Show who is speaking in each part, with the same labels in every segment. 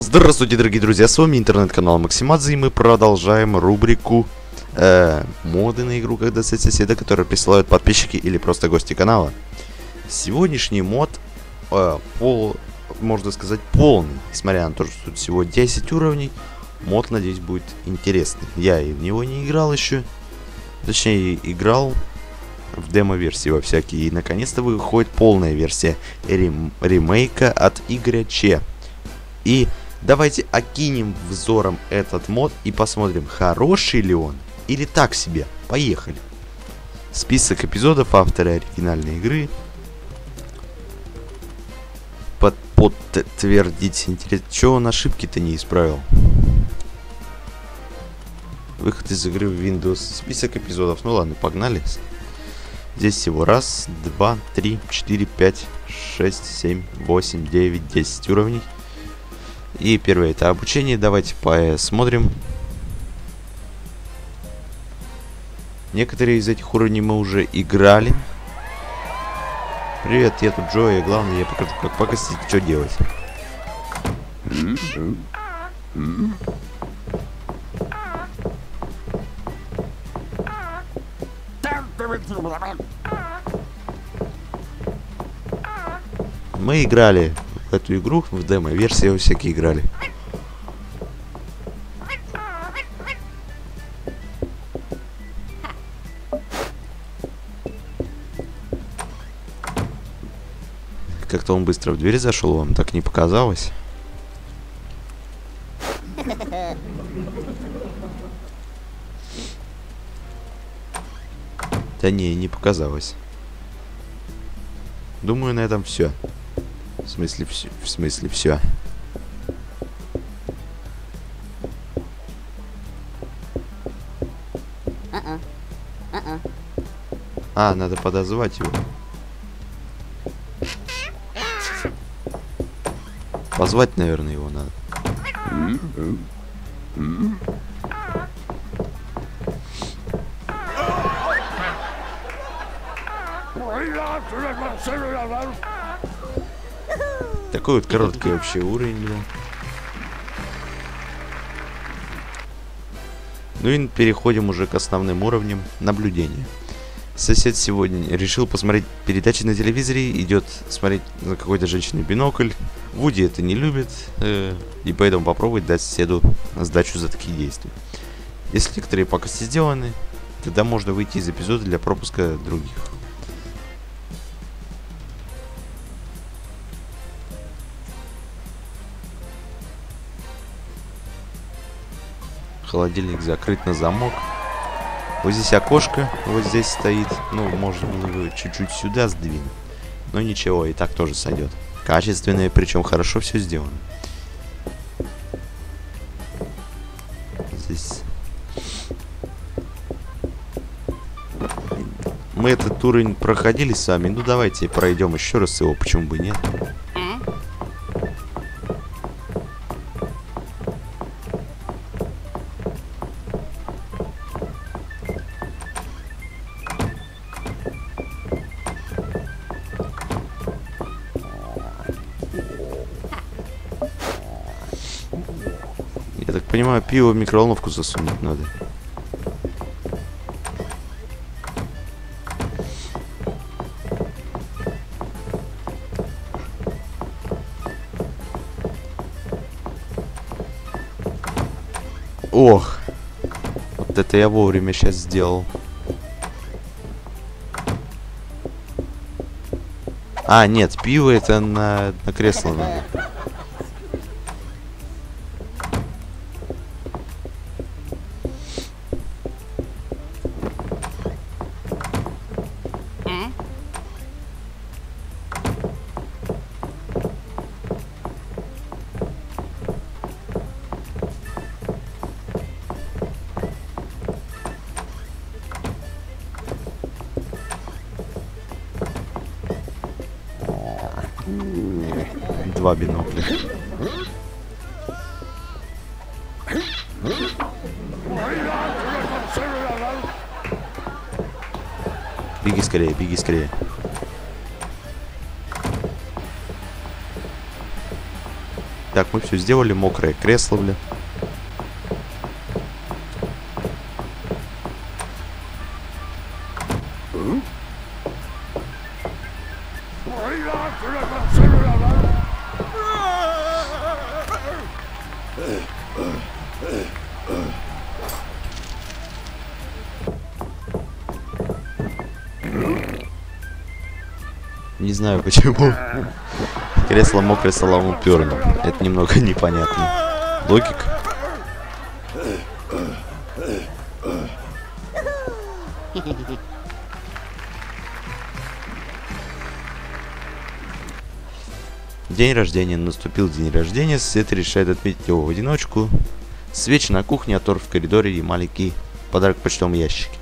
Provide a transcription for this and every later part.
Speaker 1: Здравствуйте, дорогие друзья, с вами интернет-канал Максимадзе, и мы продолжаем рубрику э, моды на игру, когда соседа, которые присылают подписчики или просто гости канала. Сегодняшний мод, э, пол, можно сказать, полный, несмотря на то, что тут всего 10 уровней, мод, надеюсь, будет интересный. Я и в него не играл еще, точнее, играл в демо-версии во всякие, и наконец-то выходит полная версия рем ремейка от Игоря Че. И Давайте окинем взором этот мод и посмотрим, хороший ли он или так себе. Поехали. Список эпизодов автора оригинальной игры. Под, подтвердить интерес. Че он ошибки-то не исправил? Выход из игры в Windows. Список эпизодов. Ну ладно, погнали. Здесь всего раз, два, три, четыре, пять, шесть, семь, восемь, девять, десять уровней. И первое это обучение. Давайте посмотрим. Некоторые из этих уровней мы уже играли. Привет, я тут Джо, и главное, я покажу, как покосить, что делать. Мы играли эту игру в демо-версии всякие играли. Как-то он быстро в дверь зашел, вам так не показалось? Да не, не показалось. Думаю, на этом все. В смысле все? В смысле все? А, надо подозвать его. Позвать, наверное, его надо. Такой вот короткий вообще уровень был. Ну и переходим уже к основным уровням наблюдения. Сосед сегодня решил посмотреть передачи на телевизоре, идет смотреть на какой-то женщине бинокль. Вуди это не любит, э, и поэтому попробует дать соседу сдачу за такие действия. Если некоторые пакости сделаны, тогда можно выйти из эпизода для пропуска других. Холодильник закрыт на замок. Вот здесь окошко, вот здесь стоит. Ну, можно было бы чуть-чуть сюда сдвинуть. Но ничего, и так тоже сойдет. Качественное, причем хорошо все сделано. Здесь... Мы этот уровень проходили сами. Ну, давайте пройдем еще раз его, почему бы нет. Понимаю, пиво в микроволновку засунуть надо. Ох, вот это я вовремя сейчас сделал. А, нет, пиво это на, на кресло надо. Скорее, беги скорее. Так, мы все сделали, мокрое кресло, бля. Не знаю почему. Кресло мокрое, салам уперно. Это немного непонятно. Логика. День рождения. Наступил день рождения. Света решает отметить его в одиночку. Свечи на кухне, а тор в коридоре и маленький подарок в почтовом ящике.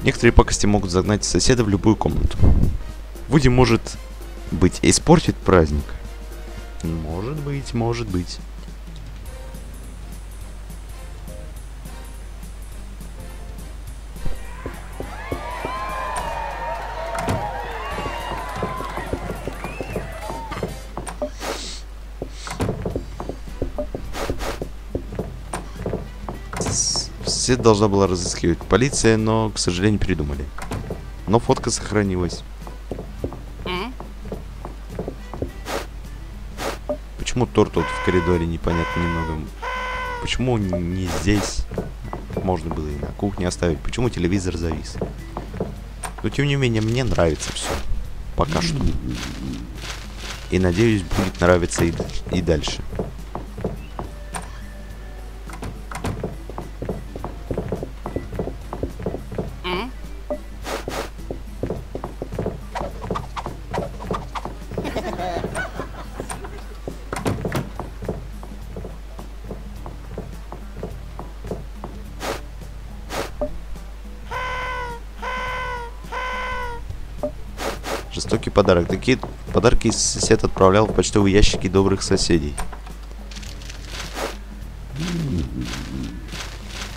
Speaker 1: Некоторые пакости могут загнать соседа в любую комнату. Вуди может быть испортит праздник. Может быть, может быть. Все должна была разыскивать полиция, но, к сожалению, передумали. Но фотка сохранилась. Торт тут в коридоре непонятно немного? Почему не здесь? Можно было и на кухне оставить. Почему телевизор завис? Но тем не менее, мне нравится все. Пока что. И надеюсь, будет нравиться и, и дальше. Подарок. Такие подарки сосед отправлял в почтовые ящики добрых соседей.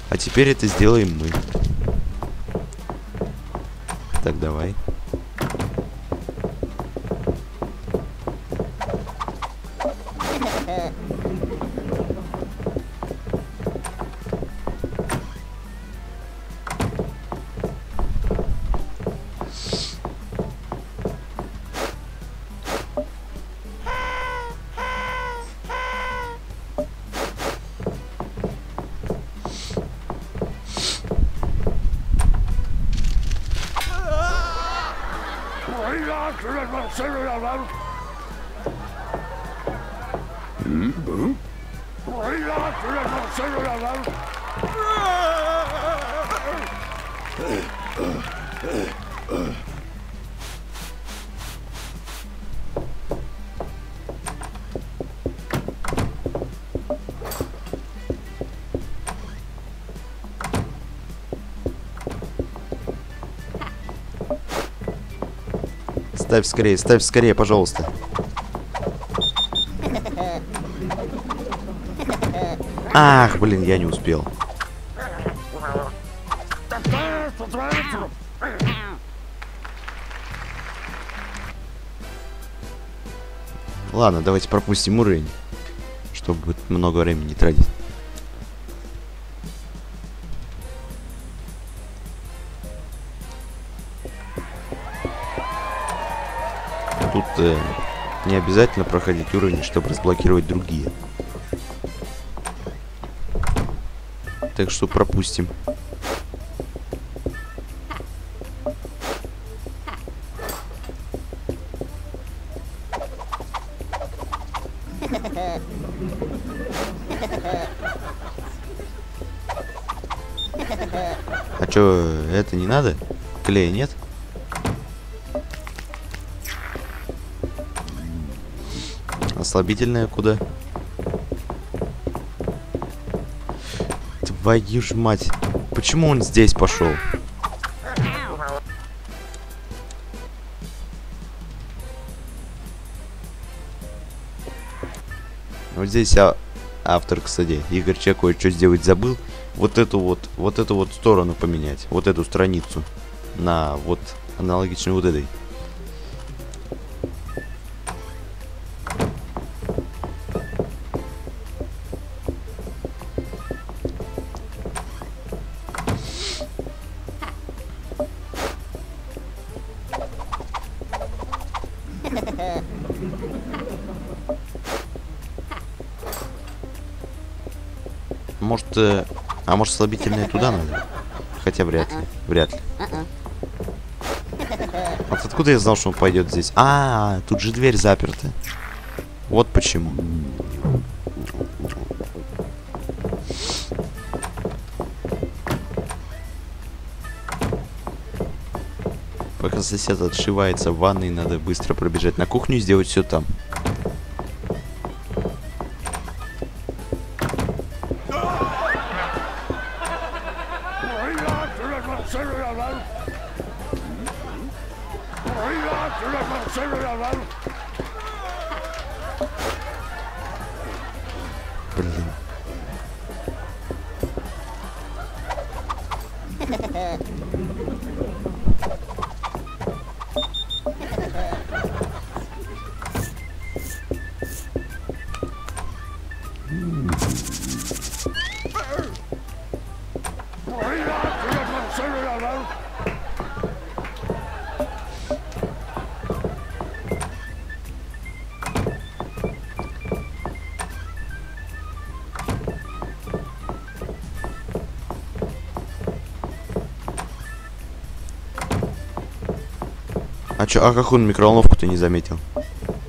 Speaker 1: А теперь это сделаем мы. Так, давай. Ставь скорее, ставь скорее, пожалуйста. Ах, блин, я не успел. Ладно, давайте пропустим уровень, чтобы много времени не тратить. Тут э, не обязательно проходить уровни, чтобы разблокировать другие. Так что пропустим. А чё, это не надо? Клея нет? Ослабительное куда? Твою ж мать. Почему он здесь пошел? Вот здесь я автор, кстати, Игорь Чек кое-что сделать забыл. Вот эту вот, вот эту вот сторону поменять, вот эту страницу на вот аналогичную вот этой. Э, а может слабительное туда надо? Хотя вряд ли, вряд ли. Вот откуда я знал, что он пойдет здесь? А, тут же дверь заперта. Вот почему. Пока сосед отшивается в ванной, надо быстро пробежать на кухню и сделать все там. 选手要拦路 Чё, а как он микроволновку-то не заметил?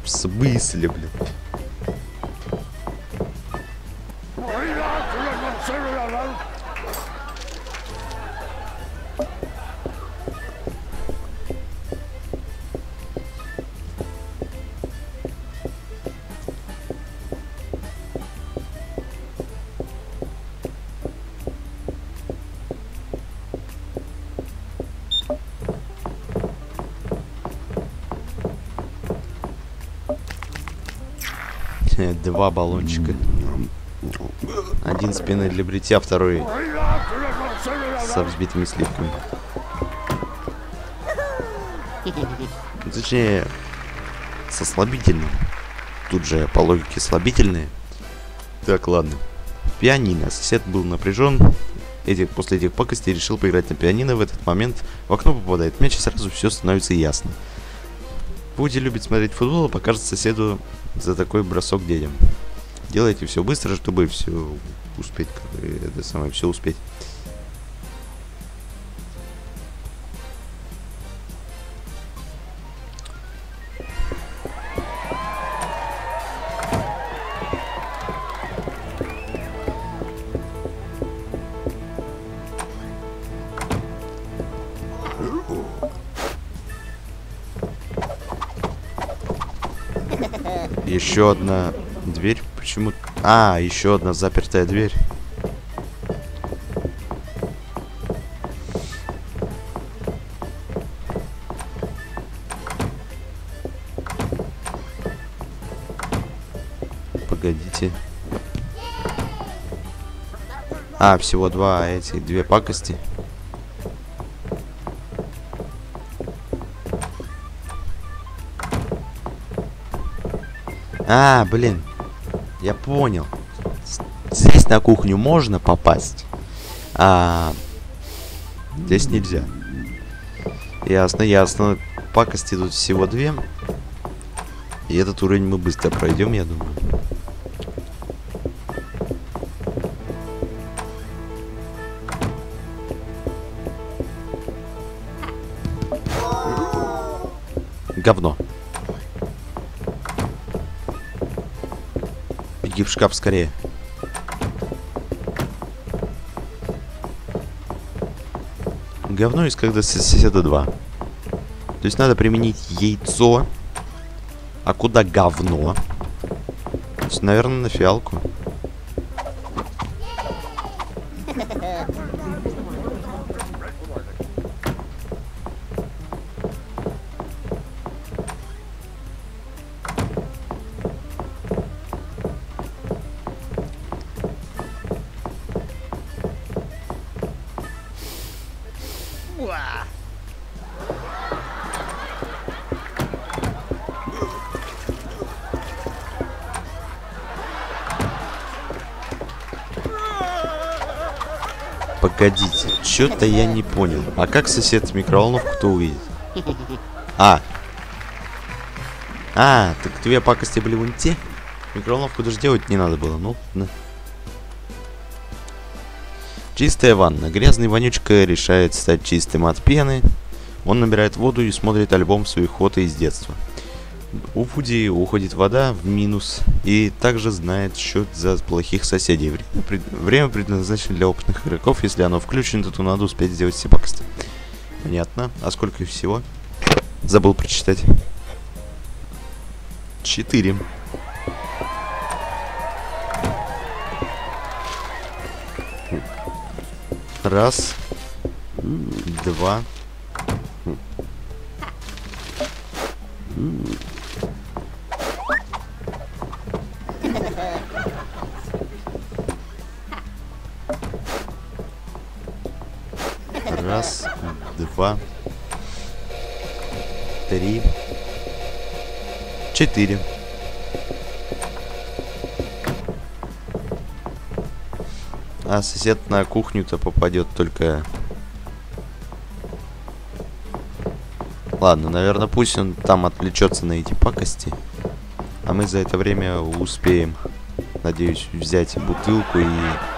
Speaker 1: В смысле, блин? Два баллончика. Один с для бритья, второй со взбитыми сливками. Точнее, со слабительным. Тут же по логике слабительные. Так, ладно. Пианино. Сосед был напряжен. Этих, после этих пакостей решил поиграть на пианино. В этот момент в окно попадает мяч, и сразу все становится ясно. Вуди любит смотреть футбол, и покажет соседу за такой бросок детям. Делайте все быстро, чтобы все успеть, это самое, все успеть. Еще одна дверь. Почему? А, еще одна запертая дверь. Погодите. А, всего два эти, две пакости. А, блин. Я понял. Здесь на кухню можно попасть. А здесь нельзя. Ясно, ясно. Пакости тут всего две. И этот уровень мы быстро пройдем, я думаю. Говно. В шкаф скорее. Говно из когда соседа 2. То есть надо применить яйцо. А куда говно? То есть, наверное, на фиалку. Погодите, что-то я не понял. А как сосед микроволновку-то увидит? А. А, так две пакости были вон те? Микроволновку даже делать не надо было, ну ладно. Чистая ванна. Грязный вонючка решает стать чистым от пены. Он набирает воду и смотрит альбом своих фото из детства. У Фуди уходит вода в минус и также знает счет за плохих соседей. Время, пред... Время предназначено для опытных игроков. Если оно включено, то надо успеть сделать все пакости. Понятно. А сколько всего? Забыл прочитать. Четыре. Раз. Два. Три, четыре. А сосед на кухню-то попадет только... Ладно, наверное, пусть он там отвлечется на эти пакости. А мы за это время успеем, надеюсь, взять бутылку и...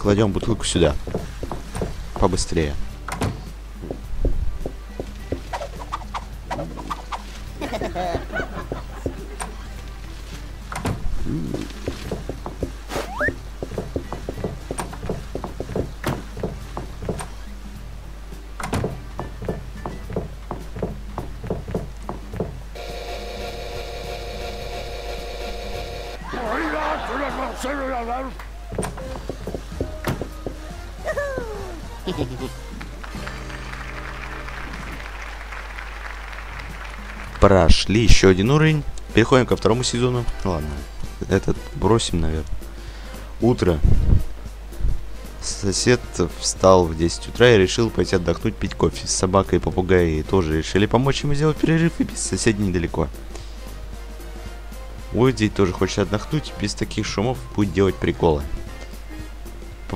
Speaker 1: кладем бутылку сюда. Побыстрее. Прошли еще один уровень. Переходим ко второму сезону. Ладно, этот бросим, наверное. Утро. Сосед встал в 10 утра и решил пойти отдохнуть, пить кофе. С собакой и попугаей тоже решили помочь ему сделать перерыв, и без соседей недалеко. Уэдди тоже хочет отдохнуть, без таких шумов будет делать приколы.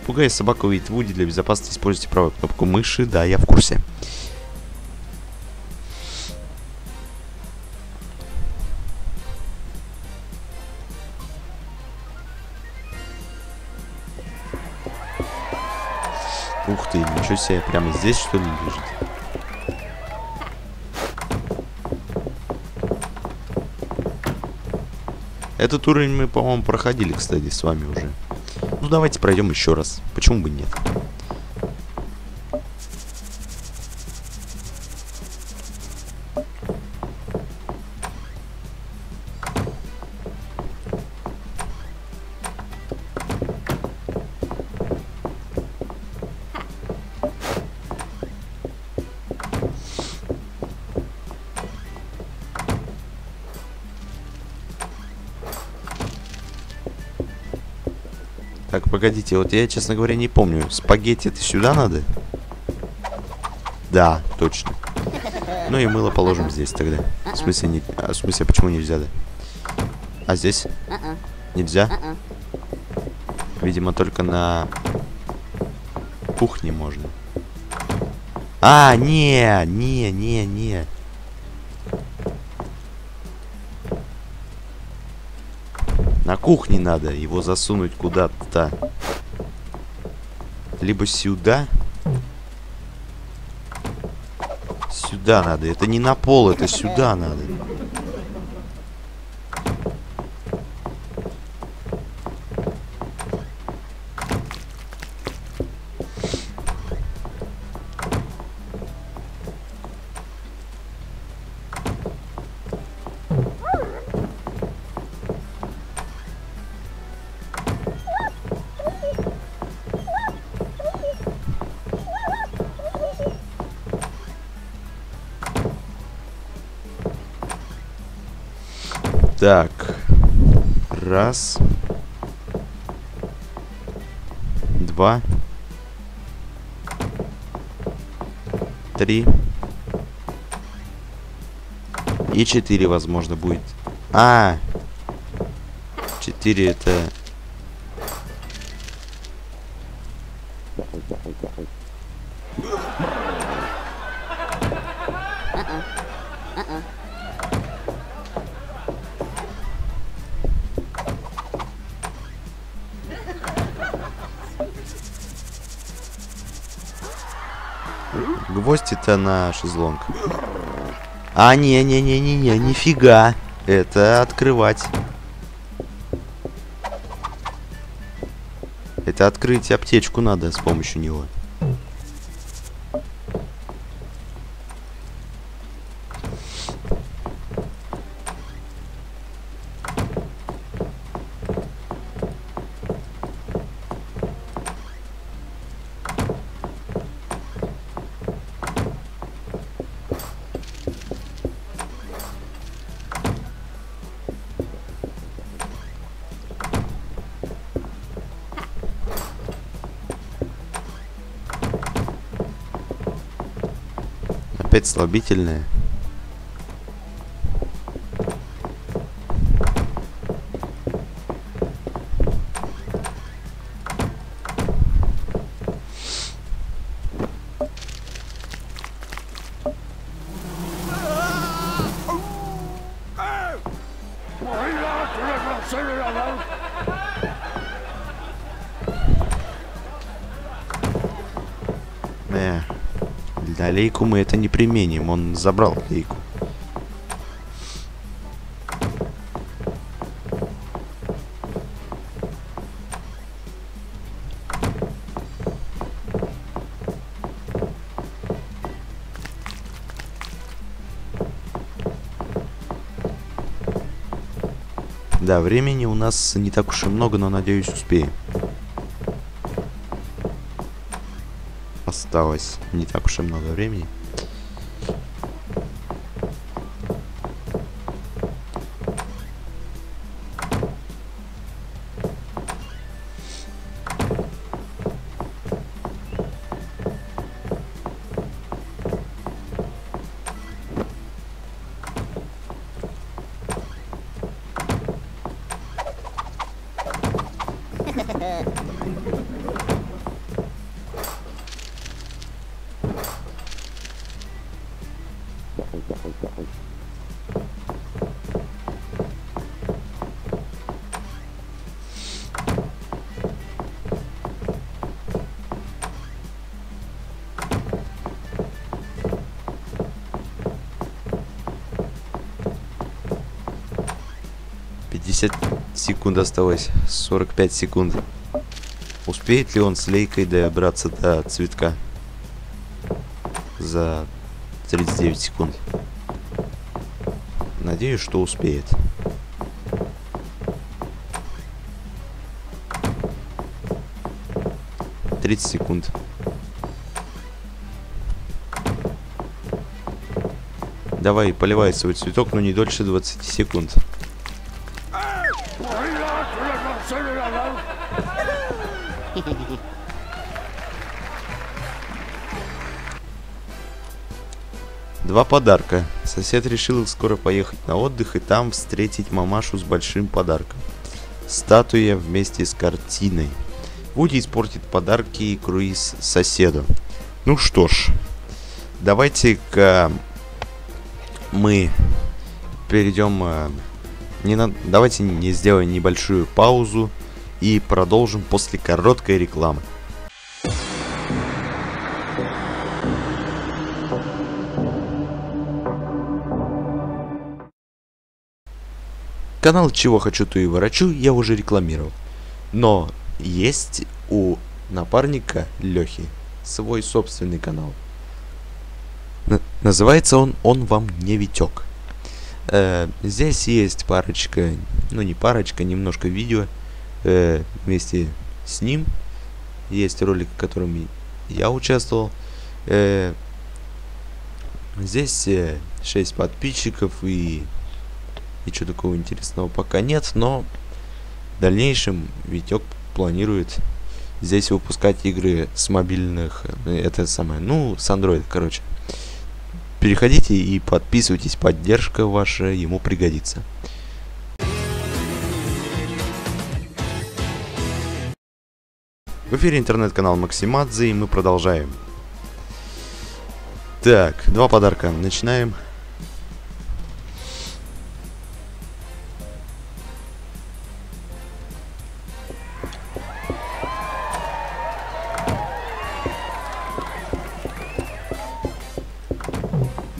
Speaker 1: Попугай собака увидит Вуди, для безопасности используйте правую кнопку мыши, да, я в курсе. Ух ты, ничего себе, прямо здесь что ли лежит? Этот уровень мы, по-моему, проходили, кстати, с вами уже. Ну, давайте пройдем еще раз. Почему бы нет? Так, погодите, вот я, честно говоря, не помню. Спагетти это сюда надо? Да, точно. Ну и мыло положим здесь тогда. В смысле, не... а, в смысле, почему нельзя, да? А здесь? Нельзя? Видимо, только на кухне можно. А, не, не, не, не. Кухне надо его засунуть куда-то. Либо сюда. Сюда надо. Это не на пол, это сюда надо. Так. Раз. Два. Три. И четыре, возможно, будет. А, четыре это... Это на шезлонг. А, не-не-не-не-не, нифига. Это открывать. Это открыть аптечку надо с помощью него. Опять слабительное. Для лейку мы это не применим. Он забрал лейку. Да, времени у нас не так уж и много, но надеюсь успеем. Осталось не так уж и много времени. Секунд осталось. 45 секунд. Успеет ли он с лейкой добраться до цветка? За 39 секунд. Надеюсь, что успеет. Тридцать секунд. Давай, поливай свой цветок, но не дольше 20 секунд. Два подарка. Сосед решил скоро поехать на отдых и там встретить мамашу с большим подарком. Статуя вместе с картиной. Вуди испортит подарки и круиз соседу. Ну что ж, давайте-ка мы перейдем... э, Не на... Давайте не сделаем небольшую паузу и продолжим после короткой рекламы. Канал Чего Хочу, То и Ворочу я уже рекламировал. Но есть у напарника Лехи свой собственный канал. Н- называется он «Он вам не Витек». Э, здесь есть парочка, ну не парочка, немножко видео э, вместе с ним. Есть ролик, в котором я участвовал. Э, здесь э, 6 подписчиков и Ничего такого интересного пока нет, но в дальнейшем Витек планирует здесь выпускать игры с мобильных, э, это самое, ну, с Android, короче. Переходите и подписывайтесь, поддержка ваша ему пригодится. В эфире интернет-канал Максимадзе, и мы продолжаем. Так, два подарка. Начинаем.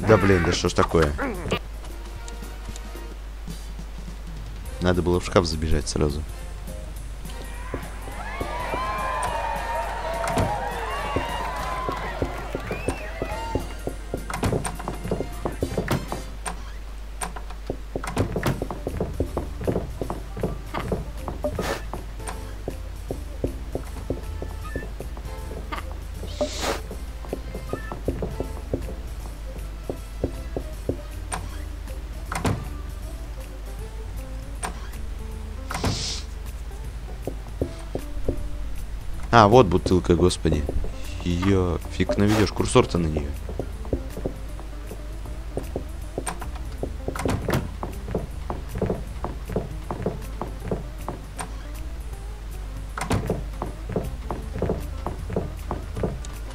Speaker 1: Да блин, да что ж такое? Надо было в шкаф забежать сразу. А, вот бутылка, господи. Ее фиг наведешь, курсор-то на нее.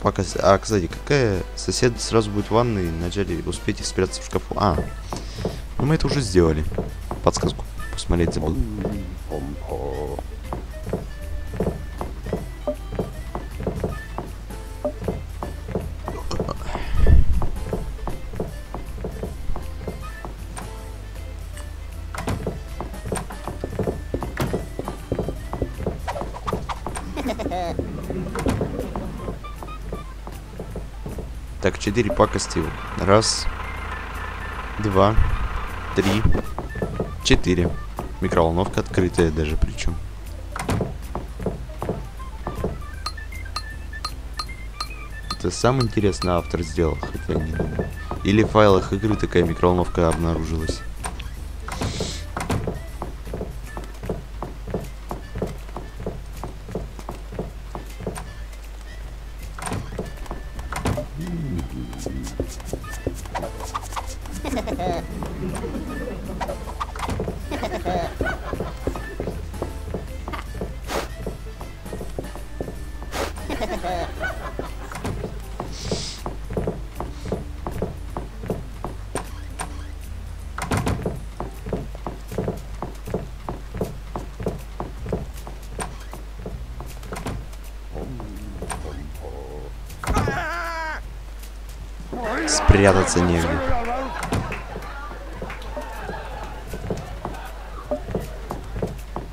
Speaker 1: Пока... А, кстати, какая сосед сразу будет в ванной, вначале успейте спрятаться в шкафу. А, ну мы это уже сделали. Подсказку посмотреть забыл. Четыре пакости. Раз, два, три, четыре. Микроволновка открытая даже причем. Это самый интересный автор сделал, хотя не. Или в файлах игры такая микроволновка обнаружилась.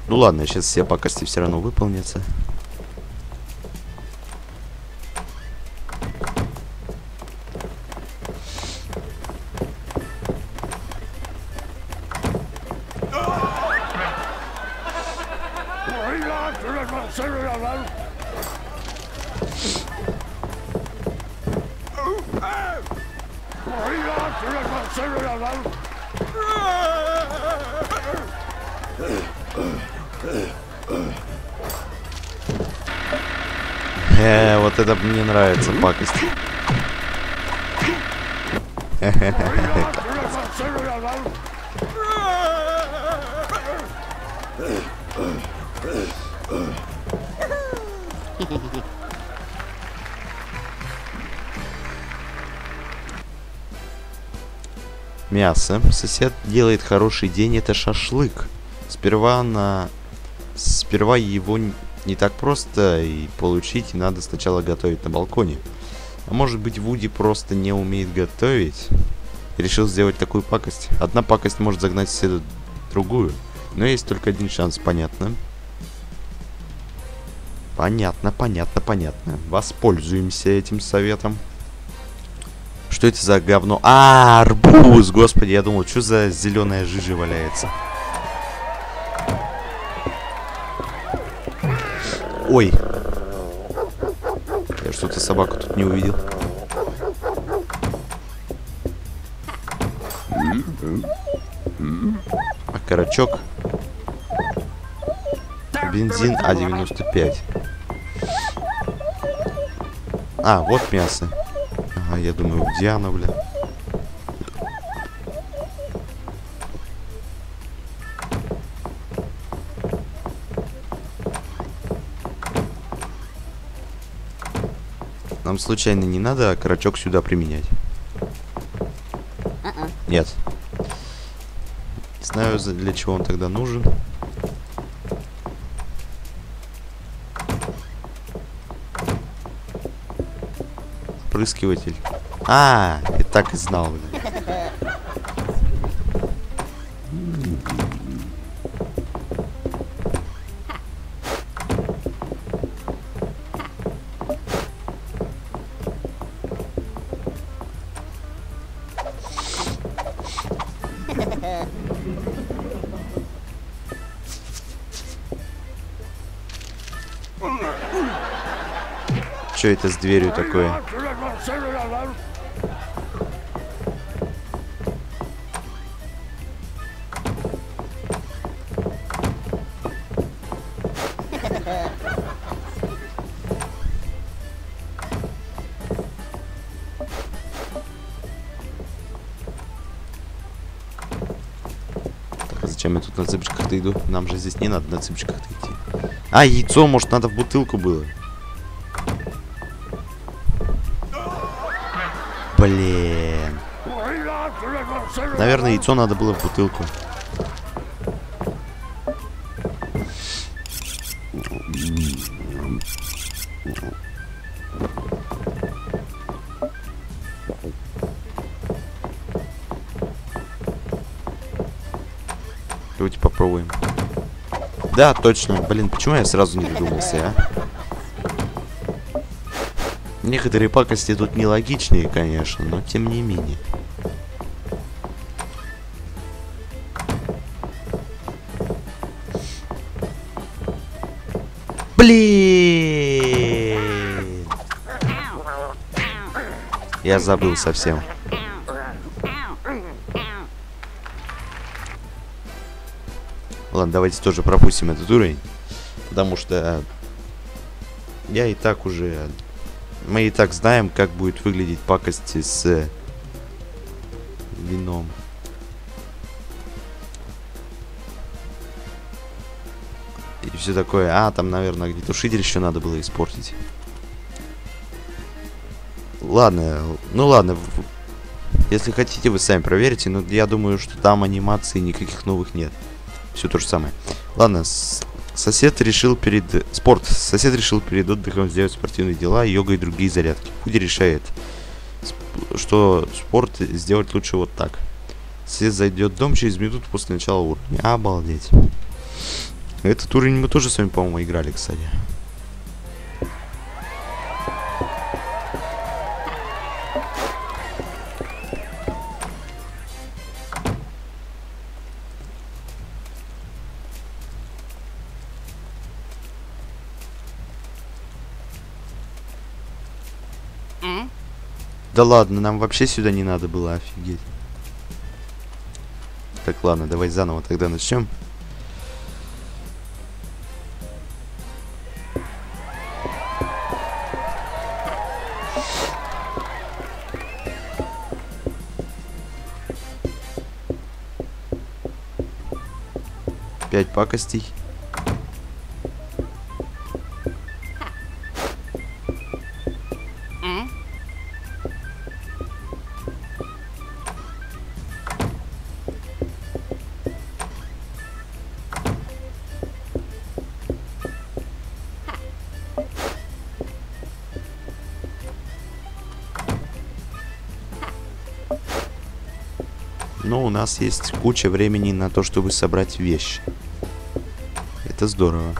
Speaker 1: Ну ладно, сейчас все пакости все равно выполнятся. Это мне нравится пакость. Мясо. Сосед делает хороший день, это шашлык. Сперва на... Сперва его не так просто и получить, надо сначала готовить на балконе. А может быть Вуди просто не умеет готовить? Решил сделать такую пакость. Одна пакость может загнать соседа другую. Но есть только один шанс, понятно. Понятно, понятно, понятно. Воспользуемся этим советом. Что это за говно? А, арбуз! Господи, я думал, что за зеленая жижа валяется. Ой. Я что-то собаку тут не увидел. окорочок. Бензин А95. А, вот мясо. Ага, я думаю, где оно, бля? Нам случайно не надо окорочок сюда применять? Нет. Не знаю, для чего он тогда нужен. Опрыскиватель. А, и так и знал. блин. Что это с дверью такое? На цыпочках-то иду? Нам же здесь не надо на цыпочках-то идти. А, яйцо, может, надо в бутылку было? Блин. Наверное, яйцо надо было в бутылку. Да, точно. Блин, почему я сразу не додумался, а? Некоторые пакости тут нелогичнее, конечно, но тем не менее. Блин! Я забыл совсем. Ладно, давайте тоже пропустим этот уровень. Потому что я и так уже... Мы и так знаем, как будет выглядеть пакости с вином. И все такое. А, там, наверное, огнетушитель еще надо было испортить. Ладно, ну ладно. Если хотите, вы сами проверите, но я думаю, что там анимаций никаких новых нет. Все то же самое. Ладно, сосед решил перед... Спорт. Сосед решил перед отдыхом сделать спортивные дела, йога и другие зарядки. Пуди решает, что спорт сделать лучше вот так. Сосед зайдет в дом через минуту после начала уровня. Обалдеть. Этот уровень мы тоже с вами, по-моему, играли, кстати. Да ладно, нам вообще сюда не надо было, офигеть. Так, ладно, давай заново тогда начнем. Пять пакостей. Нас есть куча времени на то, чтобы собрать вещи. Это здорово.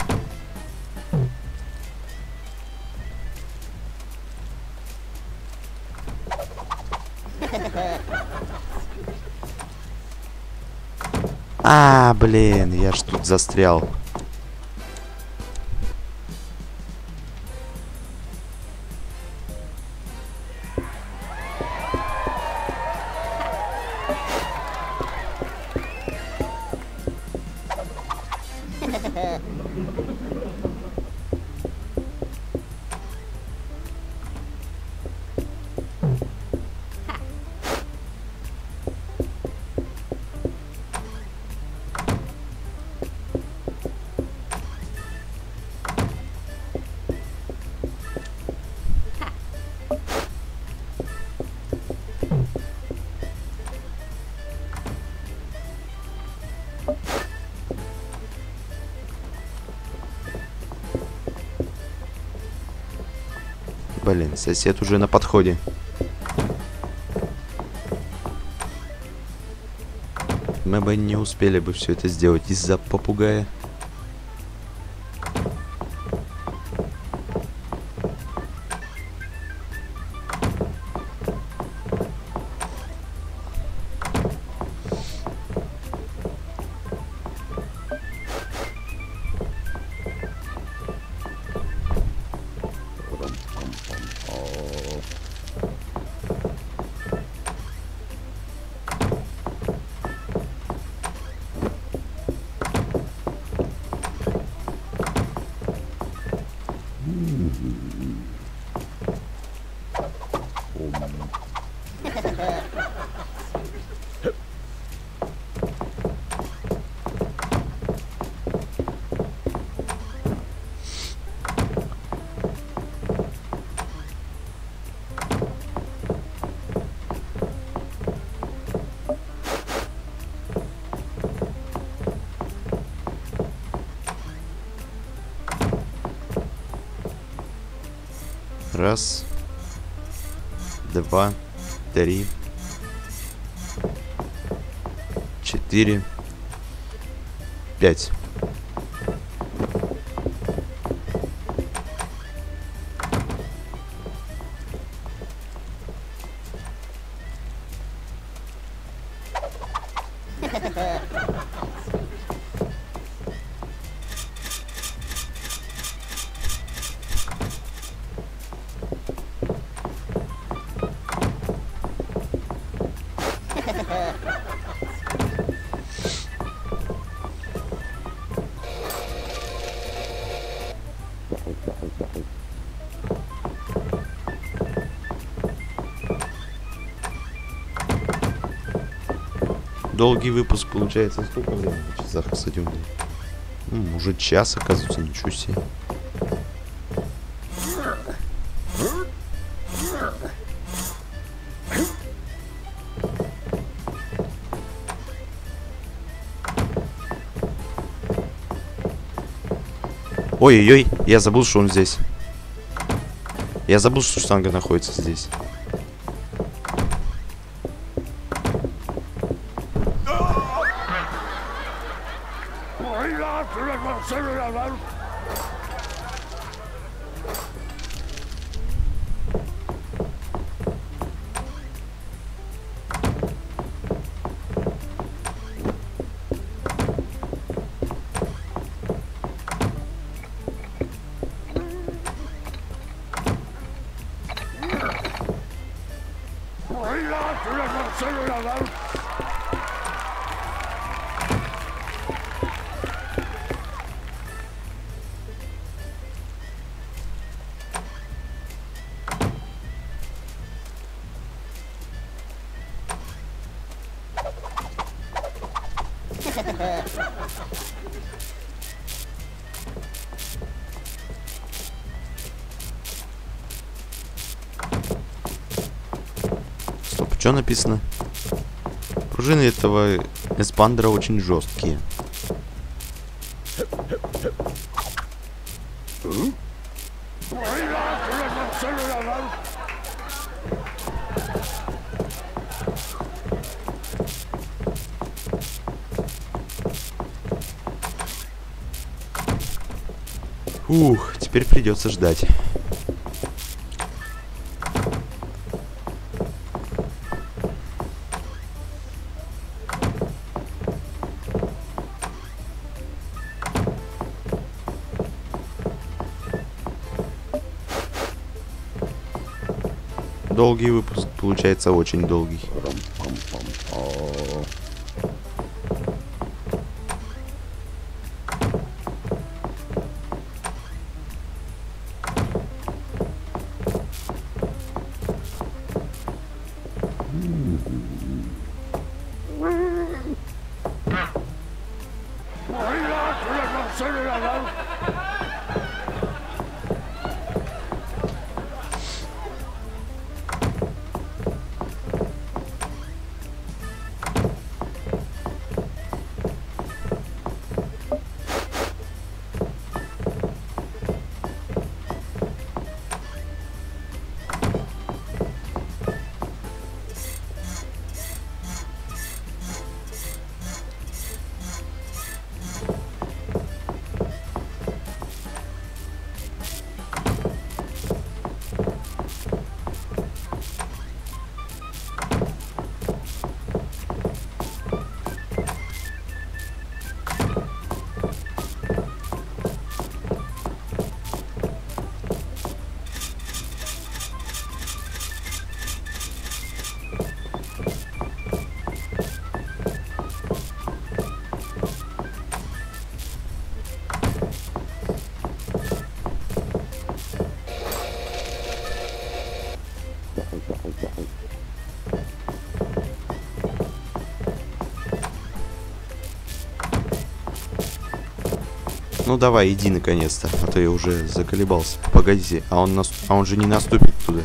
Speaker 1: А, блин, я ж тут застрял. Блин, сосед уже на подходе. Мы бы не успели бы все это сделать из-за попугая. Раз, два, три, четыре, пять. Долгий выпуск получается. Сколько времени в часах, кстати, у меня? М, уже час, оказывается, ничего себе. Ой-ой-ой, я забыл, что он здесь. Я забыл, что штанга находится здесь. Что написано? Пружины этого эспандера очень жесткие. Ух, теперь придется ждать. Долгий выпуск, получается очень долгий. Ну давай, иди наконец-то, а то я уже заколебался. Погодите, а он, нас... а он же не наступит туда.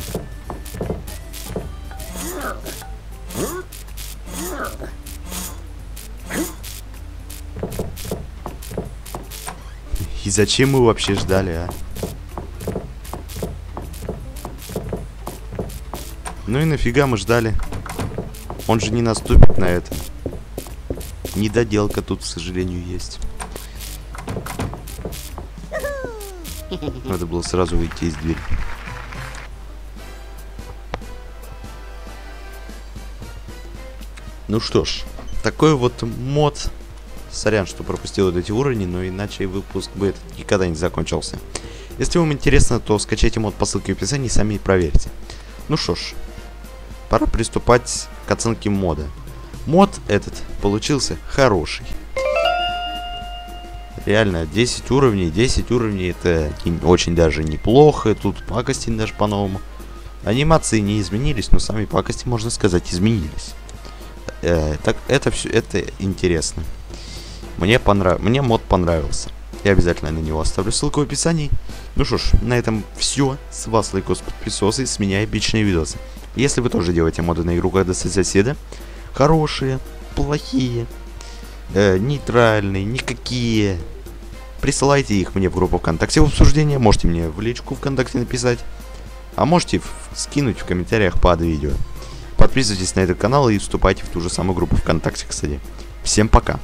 Speaker 1: И зачем мы вообще ждали, а? Ну и нафига мы ждали? Он же не наступит на это. Недоделка тут, к сожалению, есть. Надо было сразу выйти из двери. Ну что ж, такой вот мод. Сорян, что пропустил вот эти уровни, но иначе выпуск бы этот никогда не закончился. Если вам интересно, то скачайте мод по ссылке в описании и сами проверьте. Ну что ж, пора приступать к оценке мода. Мод этот получился хороший. Реально, 10 уровней, 10 уровней это очень даже неплохо. Тут пакости даже по-новому. Анимации не изменились, но сами пакости, можно сказать, изменились. Э, так, это все, это интересно. Мне, понрав... Мне мод понравился. Я обязательно на него оставлю ссылку в описании. Ну что ж, на этом все. С вас лайкос, подписосы, с меня эпичные видосы. Если вы тоже делаете моды на игру когда соседа, хорошие, плохие, э, нейтральные, никакие, присылайте их мне в группу ВКонтакте в обсуждение, можете мне в личку ВКонтакте написать, а можете скинуть в комментариях под видео. Подписывайтесь на этот канал и вступайте в ту же самую группу ВКонтакте, кстати. Всем пока!